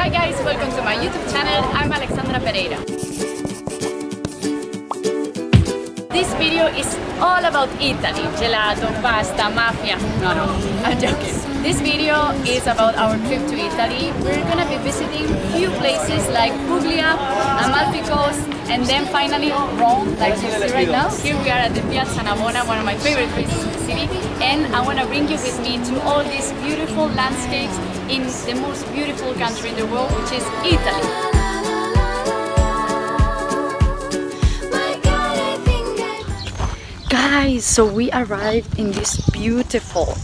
Hi guys, welcome to my YouTube channel. I'm Alexandra Pereira. This video is all about Italy. Gelato, pasta, mafia. No, no, I'm joking. This video is about our trip to Italy. We're gonna be visiting few places like Puglia, Amalfi Coast, and then finally Rome, like you see right now. Here we are at the Piazza Navona, one of my favorite places in the city. And I wanna bring you with me to all these beautiful landscapes in the most beautiful country in the world, which is Italy. Guys, so we arrived in this beautiful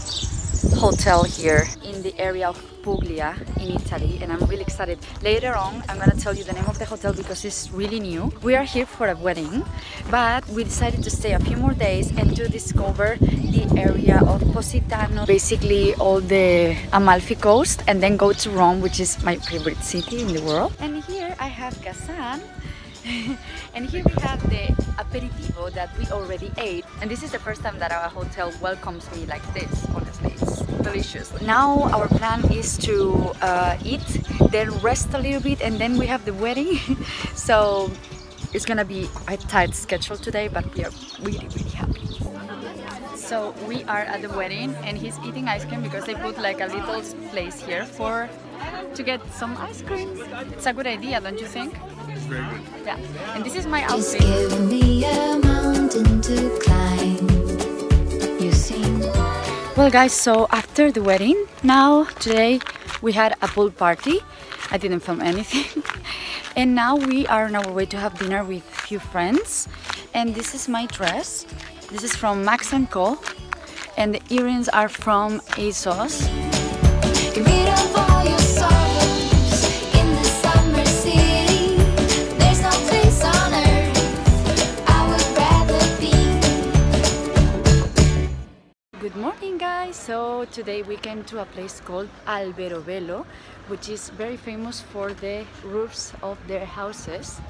hotel here in the area of Puglia in Italy and I'm really excited. Later on I'm gonna tell you the name of the hotel because it's really new. We are here for a wedding but we decided to stay a few more days and to discover the area of Positano, basically all the Amalfi coast and then go to Rome which is my favorite city in the world. And here I have Ghassan and here we have the aperitivo that we already ate and this is the first time that our hotel welcomes me like this honestly delicious. Now our plan is to uh, eat then rest a little bit and then we have the wedding. So it's gonna be a tight schedule today but we are really really happy. So we are at the wedding and he's eating ice cream because they put like a little place here for to get some ice cream. It's a good idea don't you think? Very good. yeah, and this is my Just outfit. Well guys, so after the wedding, now today we had a pool party. I didn't film anything. and now we are on our way to have dinner with a few friends. And this is my dress. This is from Max & Co. And the earrings are from ASOS. Today we came to a place called Alberobello which is very famous for the roofs of their houses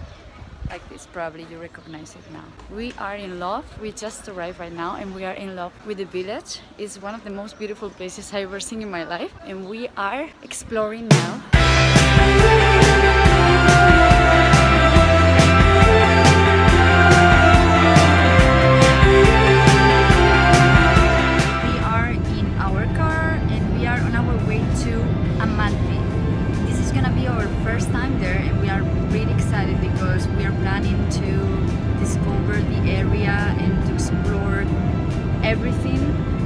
like this probably you recognize it now. We are in love, we just arrived right now and we are in love with the village. It's one of the most beautiful places I've ever seen in my life and we are exploring now. Planning to discover the area and to explore everything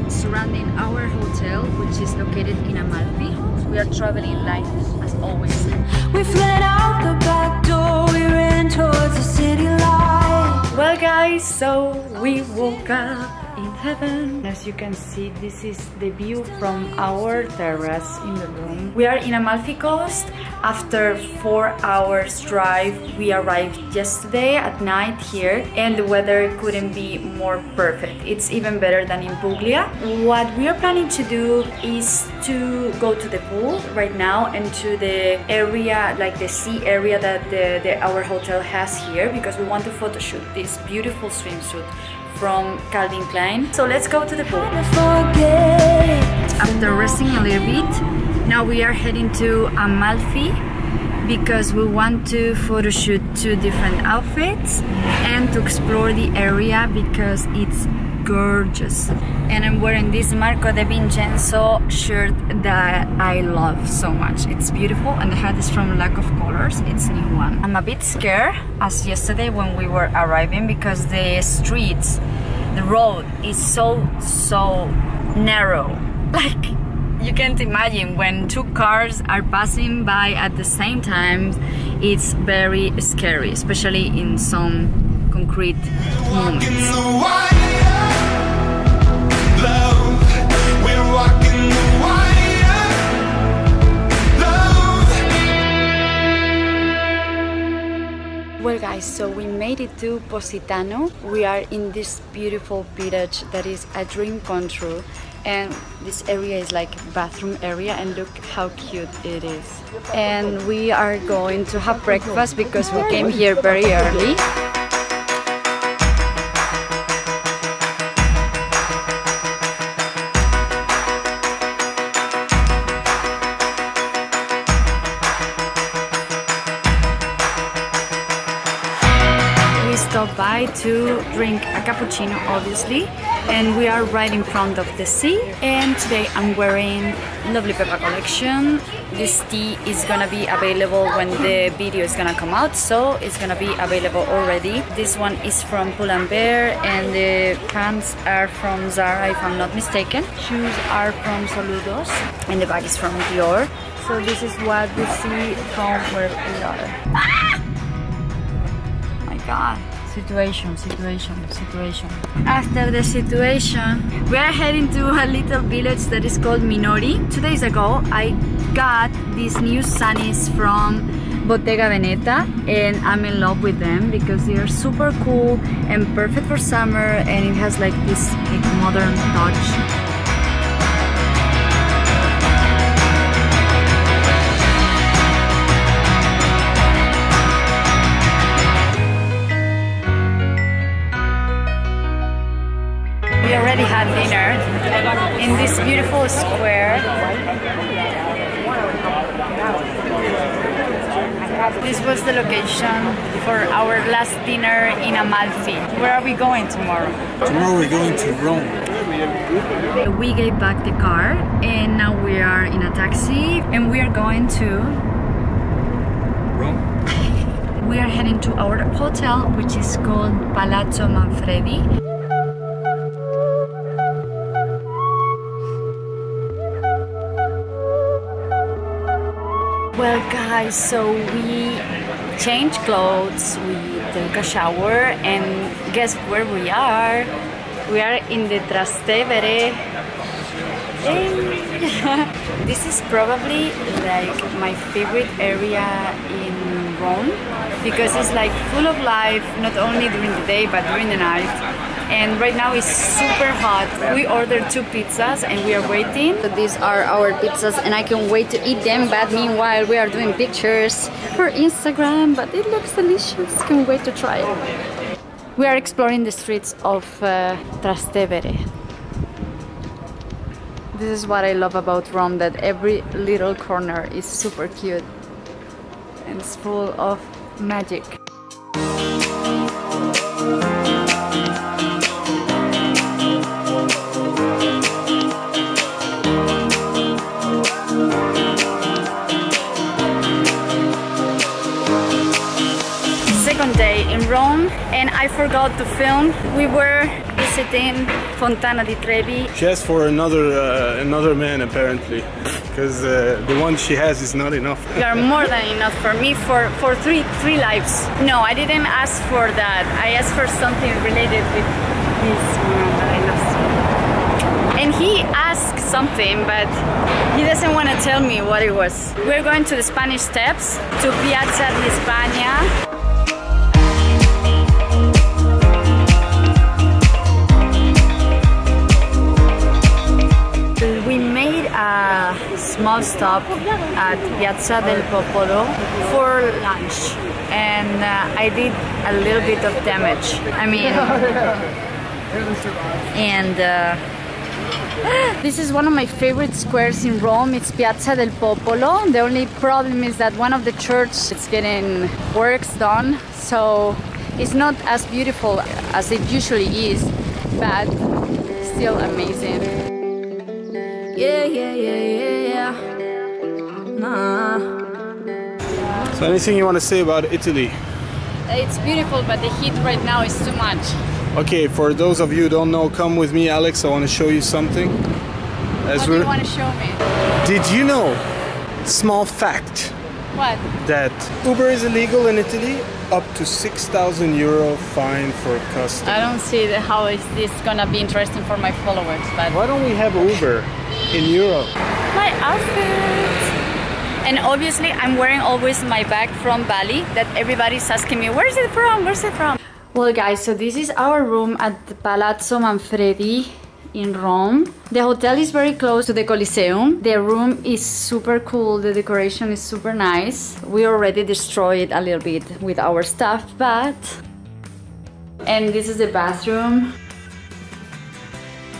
surrounding our hotel which is located in Amalfi. We are traveling light as always. We fled out the back door, we ran towards the city light. Well guys, so we woke up in heaven. As you can see, this is the view from our terrace in the room. We are in Amalfi Coast. After four hours drive, we arrived yesterday at night here and the weather couldn't be more perfect. It's even better than in Puglia. What we are planning to do is to go to the pool right now and to the area, like the sea area that the, the, our hotel has here because we want to photoshoot this beautiful swimsuit from Calvin Klein. So let's go to the pool. After resting a little bit, now we are heading to Amalfi because we want to photo shoot two different outfits and to explore the area because it's gorgeous. And I'm wearing this Marco de Vincenzo shirt that I love so much. It's beautiful and the hat is from Lack of Colors. It's a new one. I'm a bit scared as yesterday when we were arriving because the streets, the road is so, so narrow. Like you can't imagine when two cars are passing by at the same time it's very scary especially in some concrete moments guys, so we made it to Positano. We are in this beautiful village that is a dream come true. And this area is like bathroom area and look how cute it is. And we are going to have breakfast because we came here very early. By to drink a cappuccino, obviously. And we are right in front of the sea. And today I'm wearing Lovely Pepa collection. This tea is gonna be available when the video is gonna come out, so it's gonna be available already. This one is from Pull and the pants are from Zara, if I'm not mistaken. Shoes are from Saludos, and the bag is from Dior. So this is what we see from where we are. Ah! My God. Situation, situation, situation. After the situation, we are heading to a little village that is called Minori. Two days ago, I got these new sunnies from Bottega Veneta and I'm in love with them because they are super cool and perfect for summer and it has like this like, modern touch. The location for our last dinner in Amalfi. Where are we going tomorrow? Tomorrow we're going to Rome. We gave back the car and now we are in a taxi and we are going to Rome? we are heading to our hotel which is called Palazzo Manfredi. Well guys, so we changed clothes, we took a shower and guess where we are? We are in the Trastevere this is probably like my favorite area in Rome because it's like full of life not only during the day but during the night and right now it's super hot. We ordered two pizzas and we are waiting. So these are our pizzas and I can wait to eat them but meanwhile we are doing pictures for Instagram but it looks delicious. Can't wait to try it. We are exploring the streets of uh, Trastevere. This is what I love about Rome that every little corner is super cute and it's full of magic. Forgot to film. We were visiting Fontana di Trevi She asked for another uh, another man apparently, because uh, the one she has is not enough. You are more than enough for me for, for three three lives. No, I didn't ask for that. I asked for something related with this man that I love. And he asked something, but he doesn't want to tell me what it was. We're going to the Spanish Steps, to Piazza di España. Small stop at Piazza del Popolo for lunch and uh, I did a little bit of damage. I mean, and uh, this is one of my favorite squares in Rome. It's Piazza del Popolo. The only problem is that one of the church is getting works done, so it's not as beautiful as it usually is, but still amazing. Yeah, yeah, yeah, yeah. Nah. So anything you want to say about Italy? It's beautiful, but the heat right now is too much. Okay, for those of you who don't know, come with me, Alex. I want to show you something. As What do you want to show me? Did you know? Small fact What? that Uber is illegal in Italy. Up to 6,000 euro fine for custom. I don't see the, how is this gonna be interesting for my followers, but Why don't we have Uber in Europe? My outfit. And obviously, I'm wearing always my bag from Bali. That everybody's asking me, "Where's it from? Where's it from?" Well, guys, so this is our room at the Palazzo Manfredi in Rome. The hotel is very close to the Coliseum. The room is super cool. The decoration is super nice. We already destroyed a little bit with our stuff, but and this is the bathroom.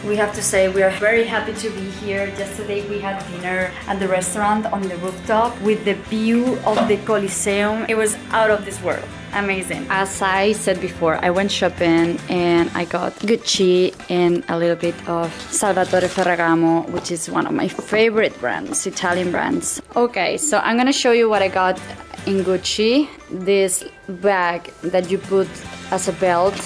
We have to say we are very happy to be here. Yesterday we had dinner at the restaurant on the rooftop with the view of the Coliseum. It was out of this world. Amazing. As I said before, I went shopping and I got Gucci and a little bit of Salvatore Ferragamo, which is one of my favorite brands, Italian brands. Okay, so I'm gonna show you what I got in Gucci. This bag that you put as a belt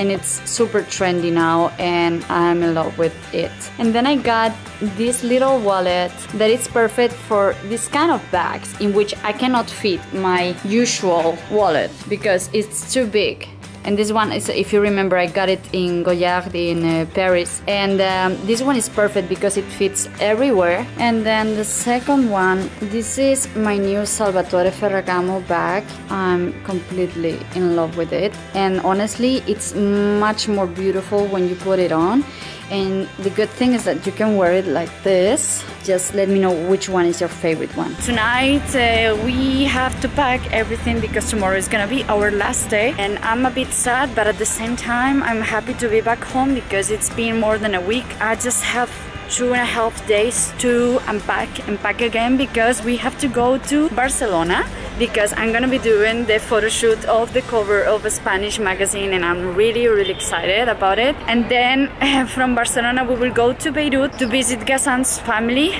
and it's super trendy now and I'm in love with it. And then I got this little wallet that is perfect for this kind of bags in which I cannot fit my usual wallet because it's too big. And this one is, if you remember, I got it in Goyard in uh, Paris. And um, this one is perfect because it fits everywhere. And then the second one, this is my new Salvatore Ferragamo bag. I'm completely in love with it. And honestly, it's much more beautiful when you put it on. And the good thing is that you can wear it like this. Just let me know which one is your favorite one. Tonight uh, we have to pack everything because tomorrow is gonna be our last day. And I'm a bit sad, but at the same time, I'm happy to be back home because it's been more than a week. I just have two and a half days to unpack and pack again because we have to go to Barcelona because I'm gonna be doing the photo shoot of the cover of a Spanish magazine and I'm really really excited about it. And then from Barcelona we will go to Beirut to visit Ghassan's family.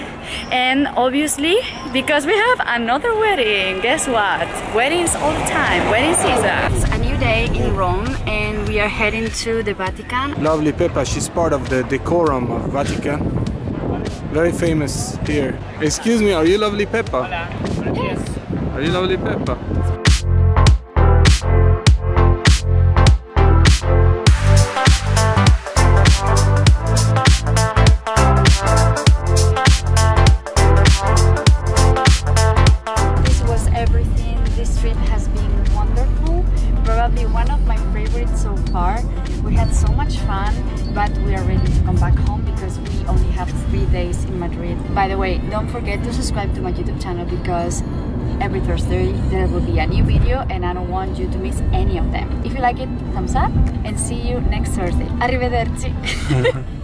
And obviously because we have another wedding guess what? Weddings all the time. Wedding season. It's a new day in Rome and we are heading to the Vatican Lovely Pepa, she's part of the decorum of Vatican. Very famous here. Excuse me, are you Lovely Pepa? Yes. Are you Lovely Pepa? Far. We had so much fun, but we are ready to come back home because we only have three days in Madrid. By the way, don't forget to subscribe to my YouTube channel because every Thursday there will be a new video and I don't want you to miss any of them. If you like it, thumbs up and see you next Thursday. Arrivederci!